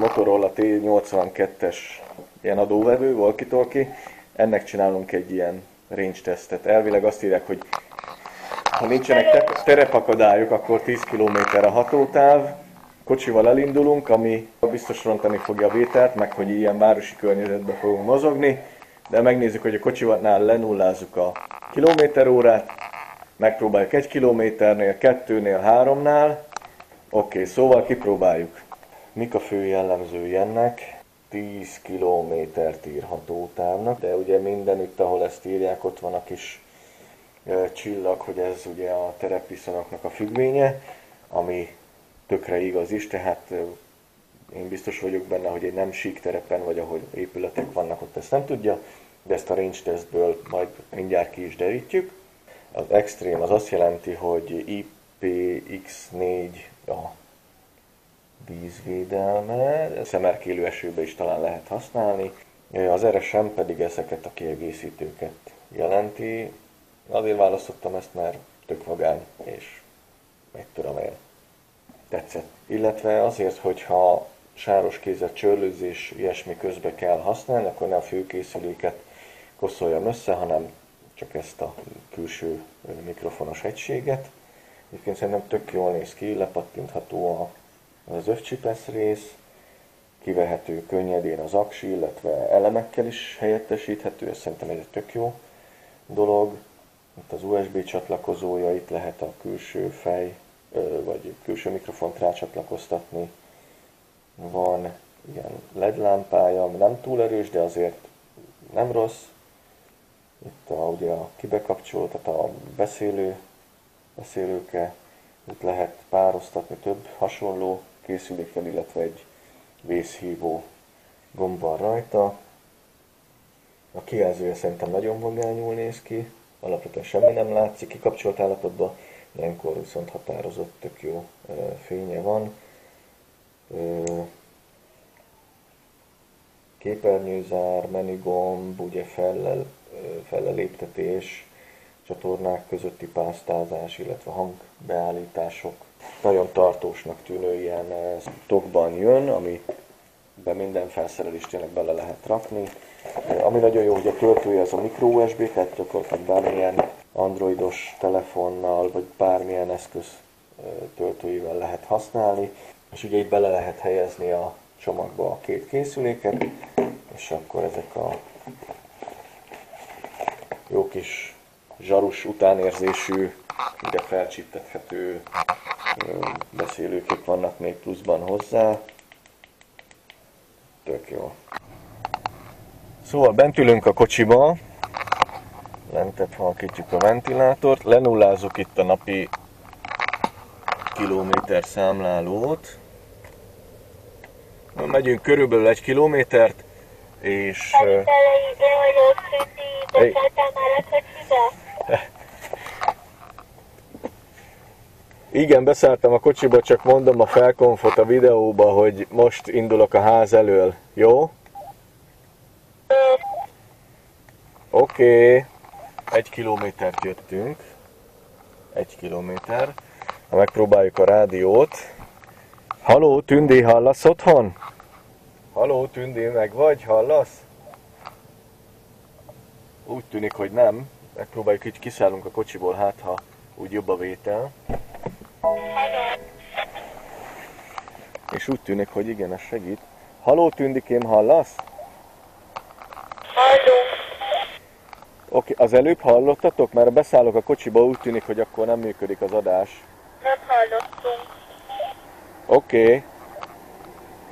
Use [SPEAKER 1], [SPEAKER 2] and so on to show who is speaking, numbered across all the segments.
[SPEAKER 1] Motorola T82-es ilyen adóvevő, walkie ennek csinálunk egy ilyen range tesztet. Elvileg azt írják, hogy ha nincsenek te- terepakadályok, akkor 10 km a hatótáv, kocsival elindulunk, ami biztos rontani fogja a vételt, meg hogy ilyen városi környezetben fogunk mozogni, de megnézzük, hogy a kocsival lenullázzuk a kilométerórát, megpróbáljuk egy kilométernél, kettőnél, háromnál, oké, okay, szóval kipróbáljuk. Mik a fő jellemzői ennek? 10 kilométert írható távnak, de ugye mindenütt, ahol ezt írják, ott van a kis csillag, hogy ez ugye a terepviszonyoknak a függvénye, ami tökre igaz is, tehát én biztos vagyok benne, hogy egy nem sík terepen, vagy ahol épületek vannak, ott ezt nem tudja, de ezt a range testből majd mindjárt ki is derítjük. Az extrém az azt jelenti, hogy IPX4 a vízvédelme, szemerkélő esőbe is talán lehet használni. Az RSM pedig ezeket a kiegészítőket jelenti. Azért választottam ezt, mert tök vagány, és meg tudom én, tetszett. Illetve azért, hogyha sáros kézet csörlőzés, ilyesmi közbe kell használni, akkor ne a főkészüléket koszoljam össze, hanem csak ezt a külső mikrofonos egységet. Egyébként szerintem tök jól néz ki, lepattintható az övcsipesz rész, kivehető könnyedén az aksi, illetve elemekkel is helyettesíthető, ez szerintem egy tök jó dolog. Itt az USB csatlakozója, itt lehet a külső fej, vagy külső mikrofont rácsatlakoztatni. Van ilyen LED lámpája, nem túl erős, de azért nem rossz. Itt a, ugye a kibekapcsolt, tehát a beszélő, beszélőke, itt lehet pároztatni több hasonló készülékkel, illetve egy vészhívó gomb van rajta. A kijelzője szerintem nagyon vagányul néz ki, alapvetően semmi nem látszik kikapcsolt állapotban, ilyenkor viszont határozott, tök jó fénye van. Képernyőzár, menügomb, ugye fellel, felleléptetés, csatornák közötti pásztázás, illetve hangbeállítások. Nagyon tartósnak tűnő ilyen tokban jön, ami be minden felszerelést tényleg bele lehet rakni. Ami nagyon jó, hogy a töltője az a micro USB, tehát gyakorlatilag bármilyen androidos telefonnal, vagy bármilyen eszköz töltőivel lehet használni. És ugye itt bele lehet helyezni a csomagba a két készüléket, és akkor ezek a jó kis zsarus utánérzésű, ide felcsíptethető beszélőkék vannak még pluszban hozzá. Tök jó. Szóval bent ülünk a kocsiba, lentebb halkítjuk a ventilátort, lenullázok itt a napi kilométer számlálót. Megyünk körülbelül egy kilométert, és...
[SPEAKER 2] Kriti, beszálltál már a kocsiba?
[SPEAKER 1] Igen, beszálltam a kocsiba, csak mondom a felkonfot a videóba, hogy most indulok a ház elől. Jó? Oké. Okay. Egy kilométert jöttünk. Egy kilométer. Ha megpróbáljuk a rádiót. Haló, Tündi, hallasz otthon? Haló, Tündi, meg vagy? Hallasz? Úgy tűnik, hogy nem. Megpróbáljuk, így kiszállunk a kocsiból, hát ha úgy jobb a vétel. És úgy tűnik, hogy igen, ez segít. Haló, Tündikém, hallasz?
[SPEAKER 2] Hallunk.
[SPEAKER 1] Oké, az előbb hallottatok? Mert beszállok a kocsiba, úgy tűnik, hogy akkor nem működik az adás.
[SPEAKER 2] Nem hallottunk.
[SPEAKER 1] Oké.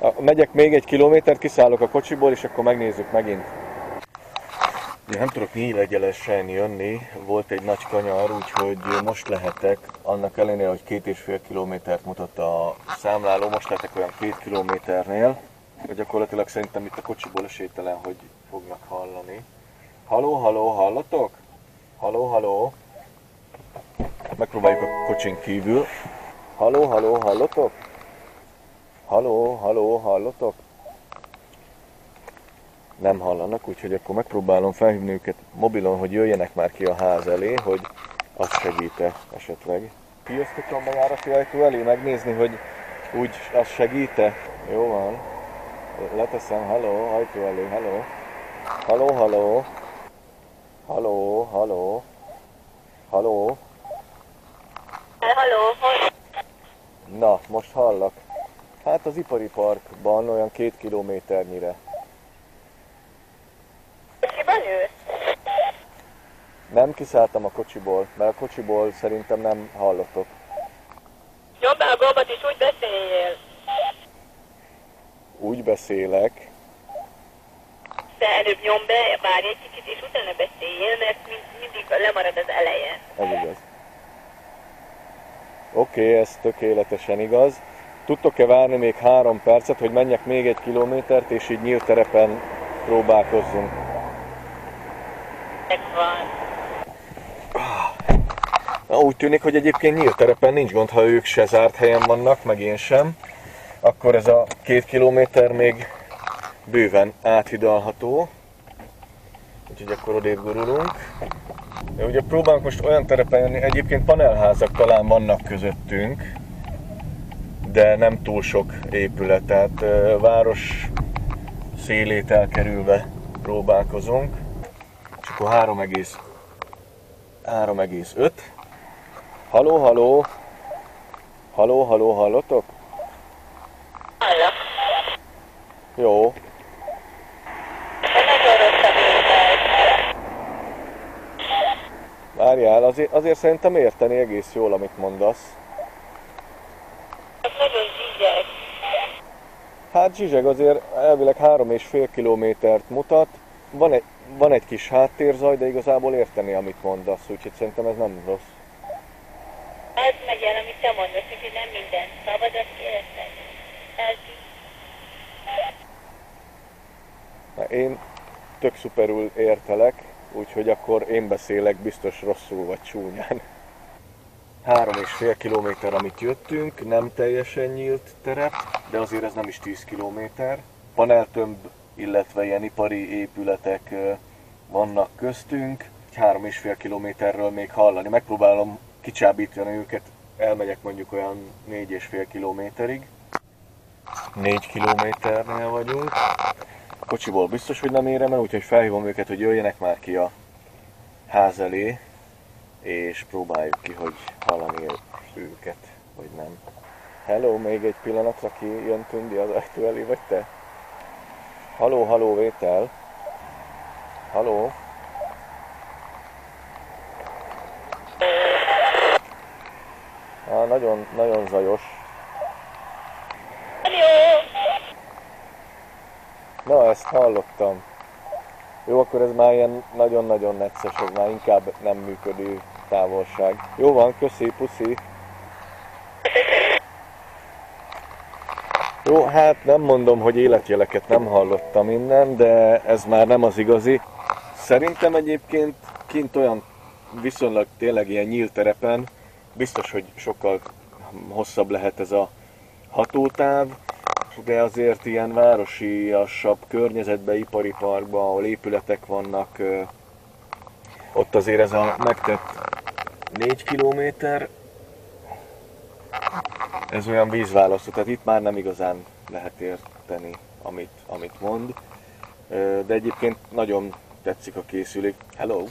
[SPEAKER 1] Okay. Megyek még egy kilométert, kiszállok a kocsiból, és akkor megnézzük megint. Nem tudok nyílegyelesen jönni, volt egy nagy kanyar, úgyhogy most lehetek, annak ellenére, hogy két és fél kilométert mutatta a számláló, most lehetek olyan két kilométernél, gyakorlatilag szerintem itt a kocsiból esélytelen, hogy fognak hallani. Haló, haló, hallatok? Haló, haló? Megpróbáljuk a kocsin kívül. Haló, haló, hallotok? Haló, haló, hallotok? Nem hallanak, úgyhogy akkor megpróbálom felhívni őket mobilon, hogy jöjjenek már ki a ház elé, hogy az segíte esetleg. Kijöztök a bejárati ajtó elé megnézni, hogy úgy az segíte? Jó van. leteszem, hello, hajtó elő, hello. Hello, hello. Hello, hello. Hello.
[SPEAKER 2] Halló, hol?
[SPEAKER 1] Na, most hallak. Hát az ipari parkban olyan két kilométernyire.
[SPEAKER 2] Kocsiban ülsz?
[SPEAKER 1] Nem kiszálltam a kocsiból, mert a kocsiból szerintem nem hallotok.
[SPEAKER 2] Nyomd be a gombot és úgy beszéljél.
[SPEAKER 1] Úgy beszélek,
[SPEAKER 2] De előbb nyomd be, várj egy kicsit, és utána beszéljél, mert mind, mindig lemarad az eleje.
[SPEAKER 1] ez igaz. Oké, okay, ez tökéletesen igaz. Tudtok-e várni még három percet, hogy menjek még egy kilométert, és így nyílt terepen próbálkozzunk?
[SPEAKER 2] Megvan.
[SPEAKER 1] Na, úgy tűnik, hogy egyébként nyílt terepen nincs gond, ha ők se zárt helyen vannak, meg én sem. Akkor ez a két kilométer még bőven áthidalható. Úgyhogy akkor odébb gurulunk. De ugye próbálunk most olyan terepen jönni, egyébként panelházak talán vannak közöttünk, de nem túl sok épület, tehát város szélét elkerülve próbálkozunk. Akkor 3,5 3,5. Haló, haló! Haló, haló, hallotok?
[SPEAKER 2] Hallak.
[SPEAKER 1] Jó. Várjál, azért, azért szerintem érteni egész jól, amit mondasz.
[SPEAKER 2] Ez nagyon zsígyek.
[SPEAKER 1] Hát Zsizseg azért elvileg három és fél kilométert mutat. Van egy, van egy kis háttérzaj, de igazából érteni, amit mondasz, úgyhogy szerintem ez nem rossz.
[SPEAKER 2] Ez megy el, amit te mondasz, úgyhogy nem minden szabad, azt érted. Ez
[SPEAKER 1] Na, én tök szuperül értelek, úgyhogy akkor én beszélek biztos rosszul vagy csúnyán. Három és fél kilométer, amit jöttünk, nem teljesen nyílt terep, de azért ez nem is 10 kilométer. Paneltömb, illetve ilyen ipari épületek vannak köztünk. Három és fél kilométerről még hallani. Megpróbálom kicsábítani őket, elmegyek mondjuk olyan négy és fél kilométerig. Négy kilométernél vagyunk. Kocsiból biztos, hogy nem érem el, úgyhogy felhívom őket, hogy jöjjenek már ki a ház elé, és próbáljuk ki, hogy hallani őket, vagy nem. Hello, még egy pillanatra ki jön Tündi az ajtó elé, vagy te? Haló, haló, vétel. Haló. Á, nagyon, nagyon zajos. Na, ezt hallottam. Jó, akkor ez már ilyen nagyon-nagyon necces, ez már inkább nem működő távolság. Jó van, köszi, puszi. Jó, hát nem mondom, hogy életjeleket nem hallottam innen, de ez már nem az igazi. Szerintem egyébként kint olyan viszonylag tényleg ilyen nyílt terepen, biztos, hogy sokkal hosszabb lehet ez a hatótáv, de azért ilyen városiasabb környezetben, ipari parkban, ahol épületek vannak, ott azért ez a megtett 4 kilométer, ez olyan vízválasztó, tehát itt már nem igazán lehet érteni, amit, amit mond. De egyébként nagyon tetszik a készülék. Hello!